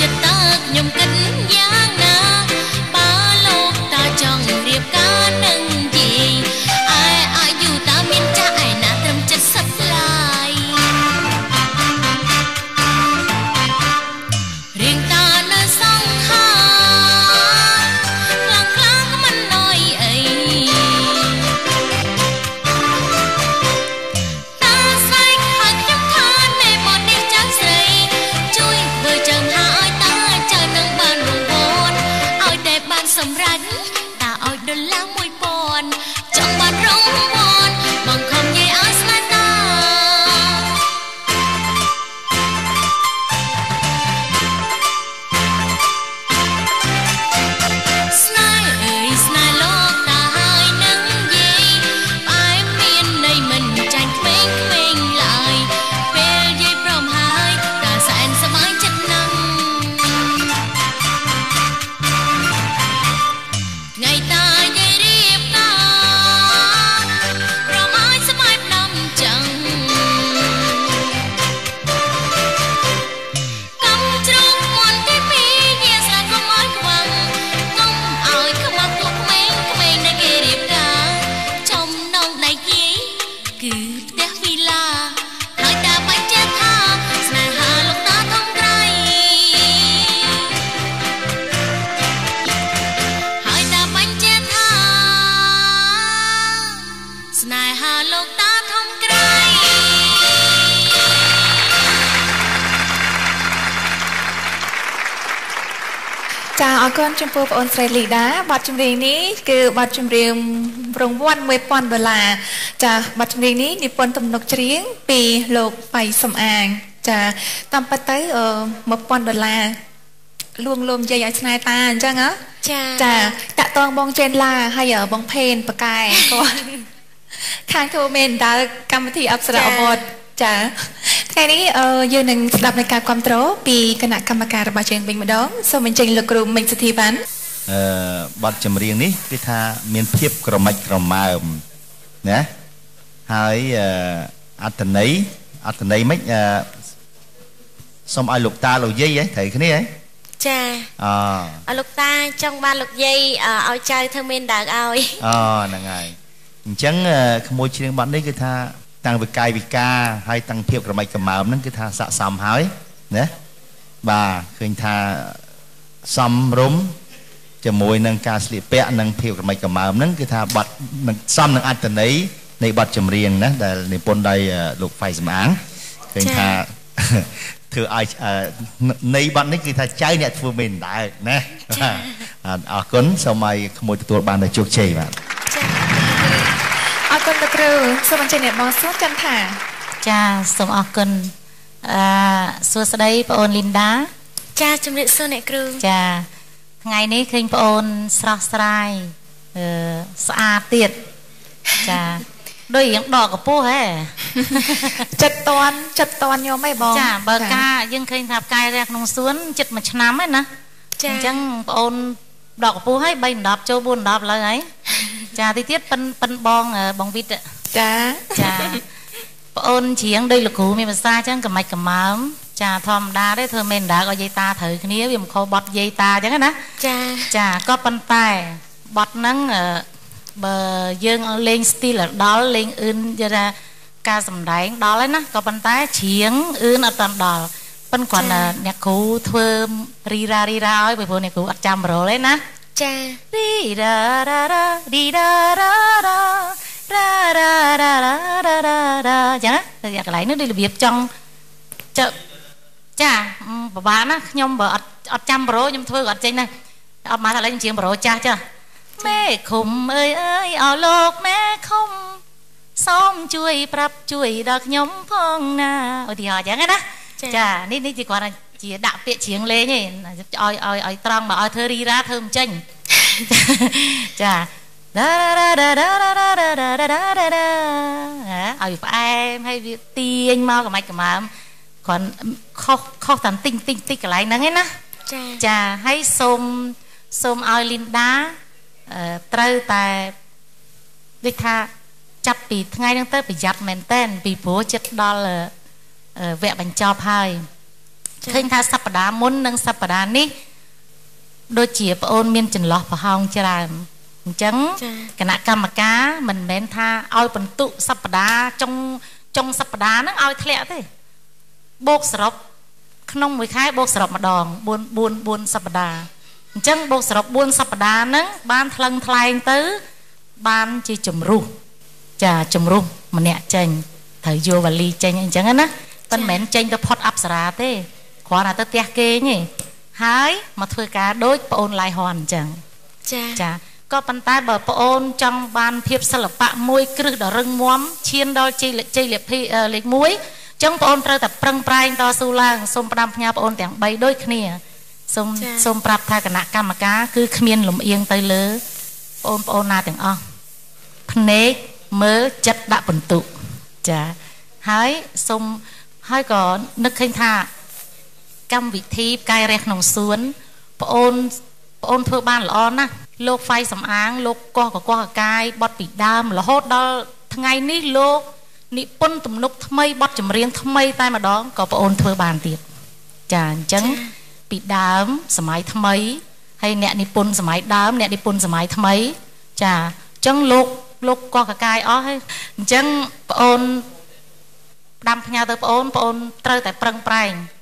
ចិត្តតើខ្ញុំគិតយ៉ាងណា your. ចាអរគុណចំពោះបងអូនស្រីលីដាបទចម្រៀងនេះគឺបទចម្រៀងរង្វាន់1000ដុល្លារចាបទចម្រៀងនេះនិពន្ធទំនុកច្រៀងពីលោកបៃសំអាង ចាតាមពិតទៅអឺ1000ដុល្លារលួងលោមយាយឲ្យស្នេហ៍តាអញ្ចឹងហ៎ចាចាតាក់តងបងចេនឡាហើយបងផេនបកែគាត់ខាងធ្វើមែនតើកម្មវិធីអប្សរាអវតចា ថ្ងៃនេះអឺយើងនឹងស្ដាប់នៃការគ្រប់គ្រងពីគណៈកម្មការរបស់យើងវិញម្ដងសូមអញ្ជើញលោកគ្រូមិញសុធីវ៉ាន់អឺបទចម្រៀងនេះគឺថាមានភាពក្រមិចក្រមើមណាហើយអឺអត្តន័យអត្តន័យមិនអឺសូមឲ្យលោកតាលោកយាយហ៎ត្រូវគ្នាហ៎ចាអអរលោកតាចង់បានលោកយាយអឺឲ្យចៅធ្វើមេនដើកឲ្យអូហ្នឹងហើយអញ្ចឹងអឺក្មួយច្រៀងបទនេះគឺថា តាំងពីកាយវិការហើយតាំងភាពក្រមិចក្រមើមហ្នឹងគឺថាស័កសមហើយណាបាទឃើញថាសំរុំជាមួយនឹងការស្លៀកពាក់និងភាពក្រមិចក្រមើមហ្នឹងគឺថាបទនឹងសមនឹងអត្តន័យនៃបទចម្រៀងណាដែលនិពន្ធដោយអឺលោកហ្វៃសំអាងឃើញថាធ្វើឲ្យអឺនៃបទនេះគឺថាចៅអ្នកធ្វើមេនដែរណាបាទអរគុណសូមឲ្យក្មួយទទួលបាននូវជោគជ័យបាទអរគុណលោកគ្រូ សូមអញ្ជើញអ្នកបងសួរចន្ទថាចាសូមអរគុណអឺសួស្តីបងអូនលីនដាចាជំរាបសួរអ្នកគ្រូចាថ្ងៃនេះឃើញបងអូនស្រស់ស្រាយអឺស្អាតទៀតចាដូចរៀងដកកពស់ហ៎ចិត្តតន់ចិត្តតន់ញោមឯងបងចាបើការយើងឃើញថាផ្កាយរះក្នុងសួនចិត្តមួយឆ្នាំហ្នឹងណាចាអញ្ចឹងបងអូនដកកពស់ហើយ3 10ចូល4 10ឡើយហើយចាទីទៀតប៉ិនប៉ិនបងអឺបងវិត ចាចាបងអូនច្រៀងដោយលោកគ្រូមានភាសាអញ្ចឹងកំាច់កំមើមចាធម្មតាទេធ្វើមេនដាក៏យាយតាត្រូវគ្នាវាមិនខុសបត់យាយតាអញ្ចឹងណាចាចាក៏ប៉ុន្តែបត់ហ្នឹងអឺបើយើងលេងស្ទីលដល់លេងអឿនយល់ថាការសម្ដែងដល់ហើយណាក៏ប៉ុន្តែច្រៀងអឿនអត់តាន់ដល់ប៉ុន្តែគ្រាន់តែអ្នកគ្រូធ្វើរីរ៉ារីរ៉ាឲ្យពីព្រោះអ្នកគ្រូអត់ចាំប្រូលទេណាចារីរ៉ារ៉ារ៉ារីរ៉ារ៉ារ៉ា រ៉ារ៉ារ៉ារ៉ារ៉ារ៉ារ៉ាចឹងណាតែកន្លែងនេះដូចរបៀបចង់ចុចាអឺពិបាកណាខ្ញុំបើអត់អត់ចាំប្រូខ្ញុំធ្វើក៏អត់ចេញដែរអត់មកថាឡើយខ្ញុំច្រៀងប្រូចាស់ចាស់មេឃុំអើយអើយអោលោកមេឃុំសូមជួយប្រាប់ជួយដល់ខ្ញុំផងណាឧទាហរណ៍ចឹងណាចានេះនេះជាគាត់ជាដាក់ពាក្យច្រៀងលេងឯងឲ្យឲ្យឲ្យត្រង់មកឲ្យធ្វើរីរ៉ាធ្វើមិនចេញចា ដារ៉ារ៉ារ៉ារ៉ារ៉ារ៉ារ៉ារ៉ារ៉ារ៉ារ៉ាឲ្យផ្អែមហើយវាទាញមកកំាច់កំមើមគ្រាន់ខុសខុសតាន់តិចតិចតិចកន្លែងហ្នឹងឯណាចាចាហើយសូមសូមឲ្យលីនដាអឺត្រូវតែដូចថាចាប់ពីថ្ងៃហ្នឹងទៅប្រយ័ត្នមែនតែនពីព្រោះចិត្តដល់អឺអឺវគ្គបញ្ចប់ហើយឃើញថាសប្តាហ៍មុននិងសប្តាហ៍នេះដូចជាប្អូនមានចន្លោះប្រហោងច្រើន អញ្ចឹងគណៈកម្មការមិនមែនថាឲ្យបន្ទុកសប្តាហ៍ចុងចុងសប្តាហ៍ហ្នឹងឲ្យធ្លាក់ទេបូកសរុបក្នុងមួយខែបូកសរុបម្ដង4 4 4សប្តាហ៍អញ្ចឹងបូកសរុប4សប្តាហ៍ហ្នឹងបានថ្លឹងថ្លែងទៅ បានជាជំរុះចាជំរុះម្នាក់ចេញត្រូវយកវ៉ាលីចេញអញ្ចឹងណាប៉ុន្តែមិនចេញទៅផុតអប្សរាទេគ្រាន់តែទៅផ្ទះគេងទេហើយមកធ្វើការដូចប្អូនឡៃហនអញ្ចឹងចាចា ក៏ប៉ុន្តែបើប្អូនចង់បានភាពសិល្បៈមួយគ្រឹះដ៏រឹងមាំឈានដល់ជ័យជ័យលេខលេខ1ចឹងបងអូនត្រូវតែប្រឹងប្រែងតស៊ូឡើងសូមផ្ដាំផ្ញើបងអូនទាំង3ដូចគ្នាសូមសូមប្រាប់ថាគណៈកម្មការគឺគ្មានលំអៀងទៅលើបងប្អូនណាទាំងអស់ភ្នែកមើលចិត្តដាក់បន្ទុកចាហើយសូមហើយក៏នឹកឃើញថាកម្មវិធីផ្កាយរះក្នុងសួនប្អូនប្អូនធ្វើបានល្អណាស់ លោកហ្វៃសំអាង លោកកោះកកកកាយបត់ពីដើមរហូតដល់ថ្ងៃនេះលោកនិពន្ធទំនុកថ្មីបត់ចម្រៀងថ្មីតែម្ដងក៏ប្អូនធ្វើបានទៀតចាអញ្ចឹងពីដើមសម័យថ្មីហើយអ្នកនិពន្ធសម័យដើមអ្នកនិពន្ធសម័យថ្មី ចាអញ្ចឹងលោកលោកកោះកកាយអស់ហើយអញ្ចឹងប្អូនផ្ដាំផ្ញើទៅប្អូនប្អូនត្រូវតែប្រឹងប្រែងចា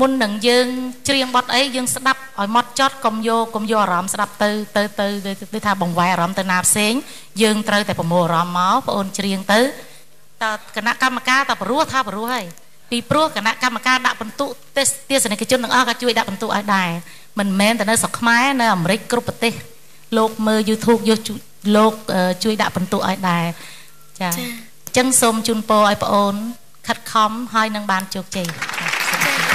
មុននឹងយើងច្រៀងបទអីយើងស្ដាប់ឲ្យម៉ត់ចត់កុំយកកុំយកអារម្មណ៍ស្ដាប់ទៅទៅទៅទៅថាបង្វែរអារម្មណ៍ទៅណាផ្សេងយើងត្រូវតែប្រមូលអារម្មណ៍មកបងអូនច្រៀងទៅតើគណៈកម្មការតើព្រោះថាព្រោះហើយពីព្រោះគណៈកម្មការដាក់បន្ទុកទស្សនិកជនទាំងអស់ក៏ជួយដាក់បន្ទុកឲ្យដែរមិនមែនតែនៅស្រុកខ្មែរនៅអាមេរិកគ្រប់ប្រទេសលោកមើល YouTube យកលោកជួយដាក់បន្ទុកឲ្យដែរចាអញ្ចឹងសូមជូនពរឲ្យបងអូនខិតខំហើយនឹងបានជោគជ័យ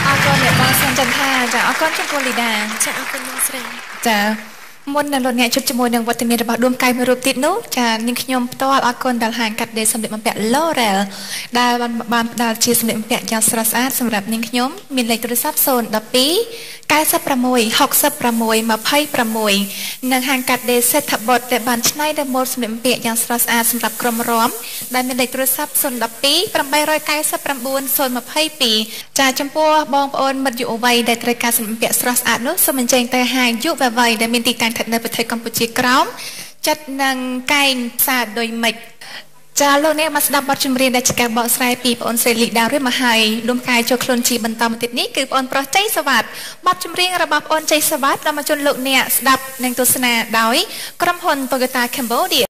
អរគុណអ្នកបងសុនចន្ទថាចាអរគុណចំពោះលីដាចាអរគុណបងស្រីចាមុននឹងលោកអ្នកជួបជាមួយនឹងវត្តមានរបស់ដួងកាយមួយរូបទៀតនោះចានាងខ្ញុំផ្ទាល់អរគុណដល់ហាងកាត់ដេរសម្លៀកបំពាក់ Laurel ដែលបានបានផ្ដល់ជាសម្លៀកបំពាក់យ៉ាងស្រស់ស្អាតសម្រាប់នាងខ្ញុំមានលេខទូរស័ព្ទ012 96 66 26និងហាងកាត់ដេរសេដ្ឋបុត្រដែលបានឆ្នៃនូវម៉ូដសម្លៀកបំពាក់យ៉ាងស្រស់ស្អាតសម្រាប់ក្រុមរំដែលមានលេខទូរស័ព្ទ012 899 022ចាចំពោះបងប្អូនមិត្តយុវវ័យដែលត្រូវការសម្លៀកបំពាក់ស្រស់ស្អាតនោះសូមអញ្ជើញទៅហាងយុវវ័យដែលមានទីតាំងស្ថិតនៅប្រទេសកម្ពុជាក្រោមចិត្តនឹងកែងផ្សារដោយមិច ចាលោកអ្នកមកស្ដាប់បទចម្រៀងដែលជាការបកស្រាយពីបងអូនស្រីលីដារួចមកហើយដុំកាយចូលខ្លួនជាបន្តមកទៀតនេះគឺបងអូនប្រុសជ័យសវັດបទចម្រៀងរបស់បងអូនជ័យសវັດដល់មកជូនលោកអ្នកស្ដាប់និងទស្សនាដោយក្រុមហ៊ុន Toyota Cambodia